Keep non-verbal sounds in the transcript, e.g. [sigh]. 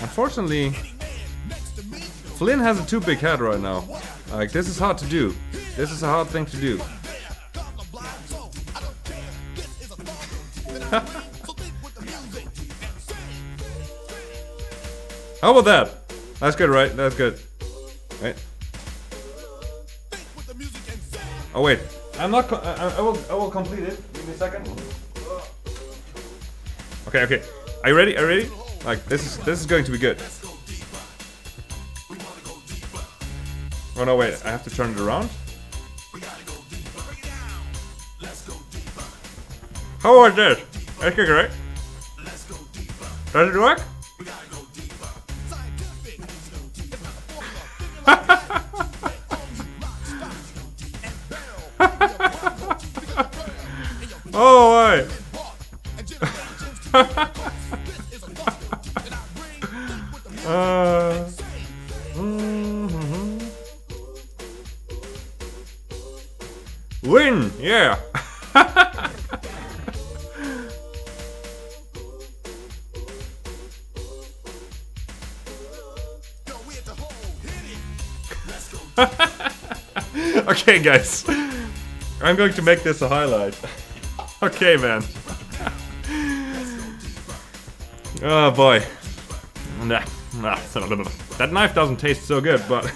Unfortunately, Flynn has a too big head right now. Like, this is hard to do. This is a hard thing to do. [laughs] How about that? That's good, right? That's good. Right. Oh wait, I'm not. I, I will. I will complete it. Give me a second. Okay. Okay. Are you ready? Are you ready? Like this is this is going to be good. Oh no! Wait. I have to turn it around. How about this? That's good, right? Does it work? [laughs] oh, wait. [laughs] uh, mhm. Win! Yeah! [laughs] okay, guys. I'm going to make this a highlight. [laughs] okay, man. [laughs] oh boy. Nah, [laughs] nah, That knife doesn't taste so good, but